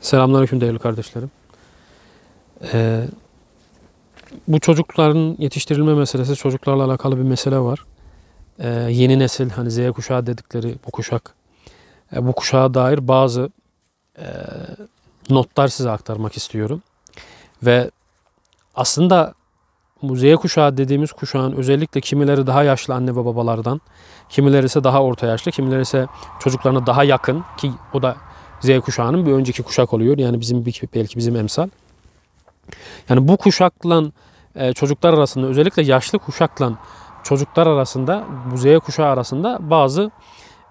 Selamünaleyküm değerli kardeşlerim. Ee, bu çocukların yetiştirilme meselesi çocuklarla alakalı bir mesele var. Ee, yeni nesil hani Z kuşağı dedikleri bu kuşak. E, bu kuşağa dair bazı e, notlar size aktarmak istiyorum. Ve aslında bu Z kuşağı dediğimiz kuşağın özellikle kimileri daha yaşlı anne ve babalardan, kimileri ise daha orta yaşlı, kimileri ise çocuklarına daha yakın ki o da Z kuşağının bir önceki kuşak oluyor. Yani bizim belki bizim emsal. Yani bu kuşakla e, çocuklar arasında özellikle yaşlı kuşakla çocuklar arasında bu Z kuşağı arasında bazı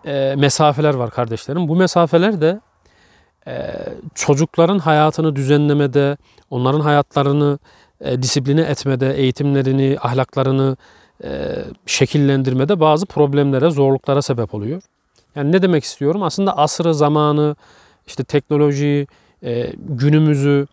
e, mesafeler var kardeşlerim. Bu mesafeler de e, çocukların hayatını düzenlemede, onların hayatlarını e, disipline etmede, eğitimlerini, ahlaklarını şekillendirmede bazı problemlere, zorluklara sebep oluyor. Yani ne demek istiyorum? Aslında asrı, zamanı, işte teknolojiyi, e, günümüzü,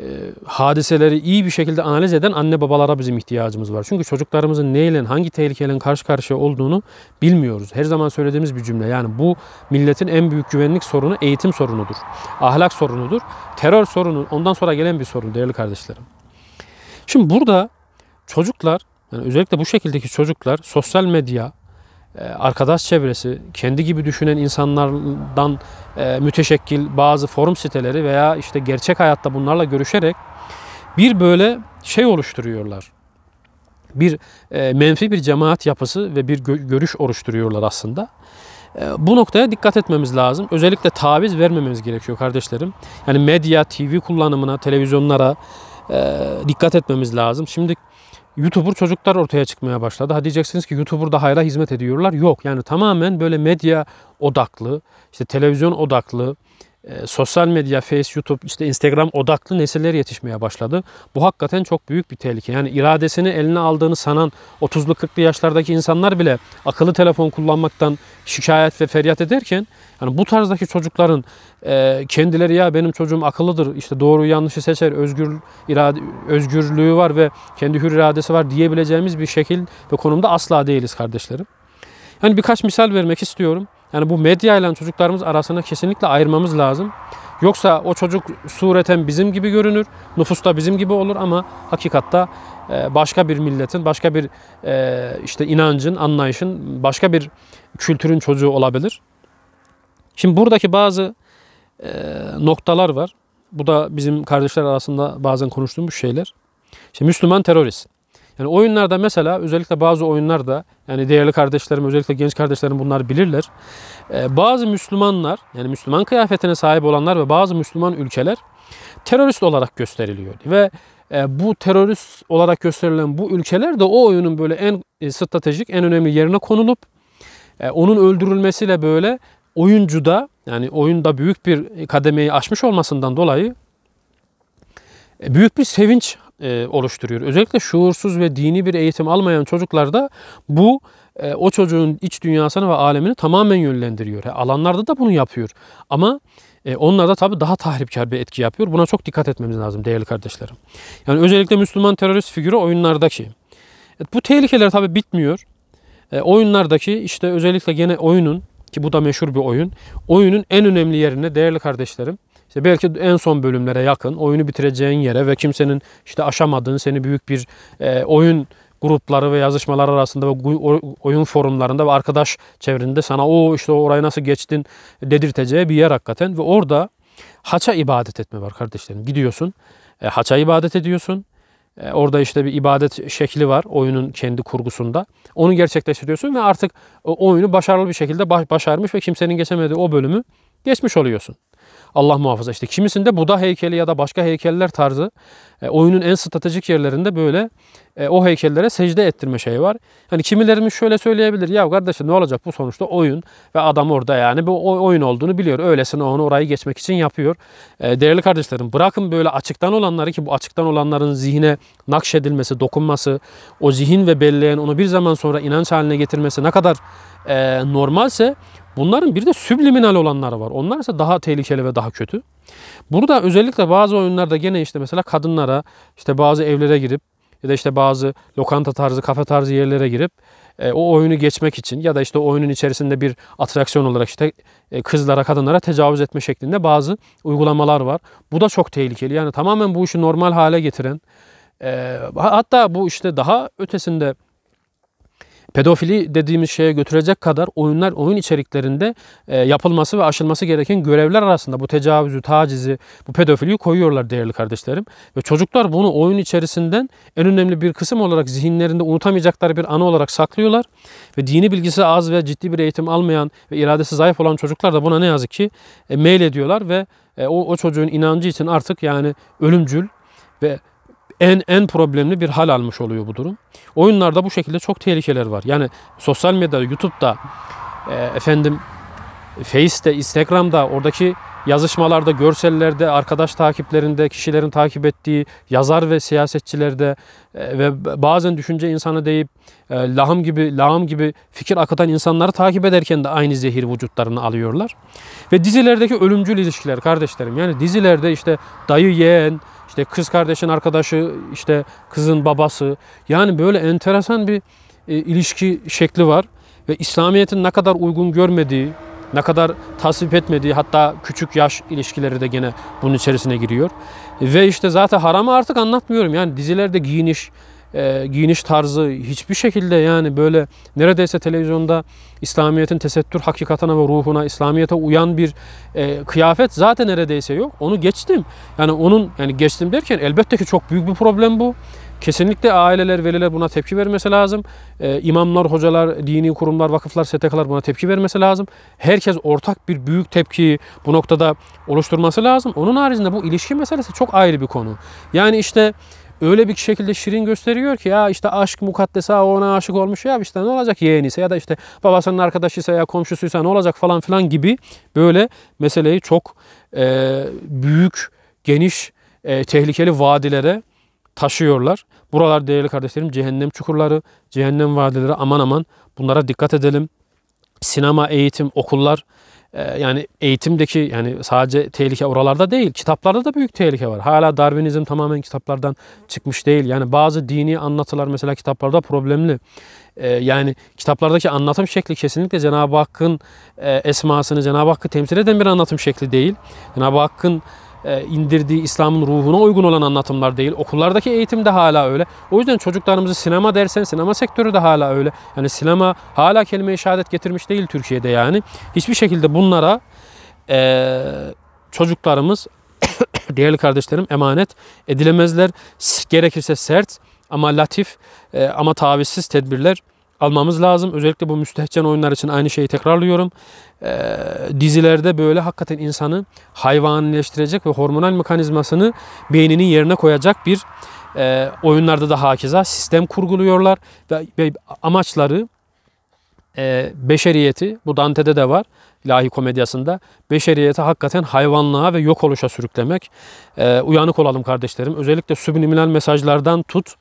e, hadiseleri iyi bir şekilde analiz eden anne babalara bizim ihtiyacımız var. Çünkü çocuklarımızın neyle, hangi tehlikeyle karşı karşıya olduğunu bilmiyoruz. Her zaman söylediğimiz bir cümle. Yani bu milletin en büyük güvenlik sorunu eğitim sorunudur. Ahlak sorunudur. Terör sorunu ondan sonra gelen bir sorun değerli kardeşlerim. Şimdi burada çocuklar, yani özellikle bu şekildeki çocuklar sosyal medya, arkadaş çevresi, kendi gibi düşünen insanlardan e, müteşekkil bazı forum siteleri veya işte gerçek hayatta bunlarla görüşerek bir böyle şey oluşturuyorlar. Bir e, menfi bir cemaat yapısı ve bir görüş oluşturuyorlar aslında. Bu noktaya dikkat etmemiz lazım. Özellikle taviz vermememiz gerekiyor kardeşlerim. Yani medya, TV kullanımına, televizyonlara dikkat etmemiz lazım. Şimdi YouTuber çocuklar ortaya çıkmaya başladı. Ha diyeceksiniz ki YouTuber da hayra hizmet ediyorlar. Yok yani tamamen böyle medya odaklı, işte televizyon odaklı, e, sosyal medya, Face, YouTube, işte Instagram odaklı nesiller yetişmeye başladı. Bu hakikaten çok büyük bir tehlike. Yani iradesini eline aldığını sanan 30'lu 40'lı yaşlardaki insanlar bile akıllı telefon kullanmaktan şikayet ve feryat ederken yani bu tarzdaki çocukların e, kendileri ya benim çocuğum akıllıdır, işte doğru yanlışı seçer, özgür irade, özgürlüğü var ve kendi hür iradesi var diyebileceğimiz bir şekil ve konumda asla değiliz kardeşlerim. Yani birkaç misal vermek istiyorum. Yani bu medya ile çocuklarımız arasında kesinlikle ayırmamız lazım. Yoksa o çocuk sureten bizim gibi görünür, nüfusta bizim gibi olur ama hakikatta e, başka bir milletin, başka bir e, işte inancın, anlayışın, başka bir kültürün çocuğu olabilir. Şimdi buradaki bazı e, noktalar var. Bu da bizim kardeşler arasında bazen konuştuğumuz şeyler. İşte Müslüman terörist. Yani oyunlarda mesela özellikle bazı oyunlarda yani değerli kardeşlerim özellikle genç kardeşlerim bunlar bilirler. Ee, bazı Müslümanlar yani Müslüman kıyafetine sahip olanlar ve bazı Müslüman ülkeler terörist olarak gösteriliyor. Ve e, bu terörist olarak gösterilen bu ülkeler de o oyunun böyle en e, stratejik en önemli yerine konulup e, onun öldürülmesiyle böyle oyuncuda yani oyunda büyük bir kademeyi aşmış olmasından dolayı büyük bir sevinç e, oluşturuyor. Özellikle şuursuz ve dini bir eğitim almayan çocuklarda bu e, o çocuğun iç dünyasını ve alemini tamamen yönlendiriyor. alanlarda da bunu yapıyor. Ama e, onlar da tabii daha tahripkar bir etki yapıyor. Buna çok dikkat etmemiz lazım değerli kardeşlerim. Yani özellikle Müslüman terörist figürü oyunlardaki. bu tehlikeler tabii bitmiyor. oyunlardaki işte özellikle gene oyunun ki bu da meşhur bir oyun. Oyunun en önemli yerine değerli kardeşlerim işte belki en son bölümlere yakın oyunu bitireceğin yere ve kimsenin işte aşamadığın seni büyük bir e, oyun grupları ve yazışmalar arasında ve oyun forumlarında ve arkadaş çevrende sana o işte orayı nasıl geçtin dedirteceği bir yer hakikaten ve orada haça ibadet etme var kardeşlerim. Gidiyorsun e, haça ibadet ediyorsun. E, orada işte bir ibadet şekli var oyunun kendi kurgusunda. Onu gerçekleştiriyorsun ve artık o oyunu başarılı bir şekilde başarmış ve kimsenin geçemediği o bölümü geçmiş oluyorsun. Allah muhafaza işte kimisinde Buda heykeli ya da başka heykeller tarzı e, oyunun en stratejik yerlerinde böyle e, o heykellere secde ettirme şeyi var. Hani kimilerimiz şöyle söyleyebilir. Ya kardeşim ne olacak bu sonuçta oyun ve adam orada yani bu oyun olduğunu biliyor. Öylesine onu orayı geçmek için yapıyor. E, değerli kardeşlerim bırakın böyle açıktan olanları ki bu açıktan olanların zihine nakşedilmesi, dokunması, o zihin ve belleğin onu bir zaman sonra inanç haline getirmesi ne kadar e, normalse bunların bir de subliminal olanları var. Onlar ise daha tehlikeli ve daha kötü. Burada özellikle bazı oyunlarda gene işte mesela kadınlara işte bazı evlere girip ya da işte bazı lokanta tarzı, kafe tarzı yerlere girip e, o oyunu geçmek için ya da işte oyunun içerisinde bir atraksiyon olarak işte e, kızlara, kadınlara tecavüz etme şeklinde bazı uygulamalar var. Bu da çok tehlikeli. Yani tamamen bu işi normal hale getiren e, hatta bu işte daha ötesinde pedofili dediğimiz şeye götürecek kadar oyunlar, oyun içeriklerinde e, yapılması ve aşılması gereken görevler arasında bu tecavüzü, tacizi, bu pedofiliyi koyuyorlar değerli kardeşlerim. Ve çocuklar bunu oyun içerisinden en önemli bir kısım olarak zihinlerinde unutamayacakları bir anı olarak saklıyorlar. Ve dini bilgisi az ve ciddi bir eğitim almayan ve iradesi zayıf olan çocuklar da buna ne yazık ki e, mail ediyorlar ve e, o, o çocuğun inancı için artık yani ölümcül ve en en problemli bir hal almış oluyor bu durum. Oyunlarda bu şekilde çok tehlikeler var. Yani sosyal medyada, YouTube'da, e, efendim Face'te, Instagram'da, oradaki yazışmalarda, görsellerde, arkadaş takiplerinde, kişilerin takip ettiği yazar ve siyasetçilerde e, ve bazen düşünce insanı deyip e, lahım gibi, lağım gibi fikir akıtan insanları takip ederken de aynı zehir vücutlarını alıyorlar. Ve dizilerdeki ölümcül ilişkiler kardeşlerim. Yani dizilerde işte dayı yeğen, işte kız kardeşin arkadaşı, işte kızın babası. Yani böyle enteresan bir e, ilişki şekli var. Ve İslamiyet'in ne kadar uygun görmediği, ne kadar tasvip etmediği hatta küçük yaş ilişkileri de gene bunun içerisine giriyor. Ve işte zaten haramı artık anlatmıyorum. Yani dizilerde giyiniş, e, giyiniş tarzı hiçbir şekilde yani böyle neredeyse televizyonda İslamiyet'in tesettür hakikatına ve ruhuna, İslamiyet'e uyan bir e, kıyafet zaten neredeyse yok. Onu geçtim. Yani onun yani geçtim derken elbette ki çok büyük bir problem bu. Kesinlikle aileler, veliler buna tepki vermesi lazım. Ee, imamlar, hocalar, dini kurumlar, vakıflar, STK'lar buna tepki vermesi lazım. Herkes ortak bir büyük tepkiyi bu noktada oluşturması lazım. Onun haricinde bu ilişki meselesi çok ayrı bir konu. Yani işte öyle bir şekilde şirin gösteriyor ki ya işte aşk mukaddesa ona aşık olmuş ya işte ne olacak yeğeniyse ya da işte babasının arkadaşıysa ya komşusuysa ne olacak falan filan gibi böyle meseleyi çok e, büyük, geniş, e, tehlikeli vadilere taşıyorlar. Buralar değerli kardeşlerim cehennem çukurları, cehennem vadileri aman aman bunlara dikkat edelim. Sinema, eğitim, okullar yani eğitimdeki yani sadece tehlike oralarda değil. Kitaplarda da büyük tehlike var. Hala Darwinizm tamamen kitaplardan çıkmış değil. Yani bazı dini anlatılar mesela kitaplarda problemli. E, yani kitaplardaki anlatım şekli kesinlikle Cenab-ı Hakk'ın e, esmasını, Cenab-ı Hakk'ı temsil eden bir anlatım şekli değil. Cenab-ı Hakk'ın indirdiği İslam'ın ruhuna uygun olan anlatımlar değil. Okullardaki eğitim de hala öyle. O yüzden çocuklarımızı sinema dersen sinema sektörü de hala öyle. Yani sinema hala kelime-i şehadet getirmiş değil Türkiye'de yani. Hiçbir şekilde bunlara e, çocuklarımız değerli kardeşlerim emanet edilemezler. Gerekirse sert ama latif e, ama tavizsiz tedbirler almamız lazım. Özellikle bu müstehcen oyunlar için aynı şeyi tekrarlıyorum. Ee, dizilerde böyle hakikaten insanı hayvanileştirecek ve hormonal mekanizmasını beyninin yerine koyacak bir e, oyunlarda da hakeza sistem kurguluyorlar ve, ve amaçları e, beşeriyeti bu Dante'de de var ilahi komedyasında beşeriyeti hakikaten hayvanlığa ve yok oluşa sürüklemek. E, uyanık olalım kardeşlerim. Özellikle subliminal mesajlardan tut,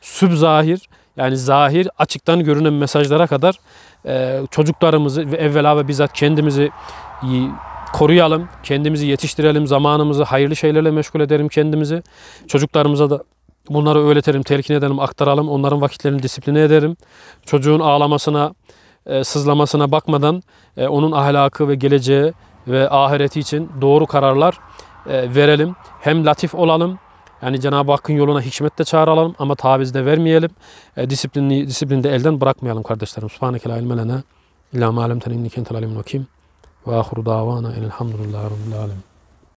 sübzahir yani zahir açıktan görünen mesajlara kadar e, çocuklarımızı ve evvela ve bizzat kendimizi koruyalım, kendimizi yetiştirelim, zamanımızı hayırlı şeylerle meşgul edelim kendimizi. Çocuklarımıza da bunları öğretelim, telkin edelim, aktaralım, onların vakitlerini disipline ederim. Çocuğun ağlamasına, e, sızlamasına bakmadan e, onun ahlakı ve geleceği ve ahireti için doğru kararlar e, verelim. Hem latif olalım, yani Cenab-ı Hakk'ın yoluna hikmetle çağıralım ama taviz de vermeyelim. E, disiplini, disiplini de elden bırakmayalım kardeşlerim. Subhaneke la ilme lena illa ma alemten innike entel alimul hakim. Ve ahiru davana elhamdülillahi rabbil alemin.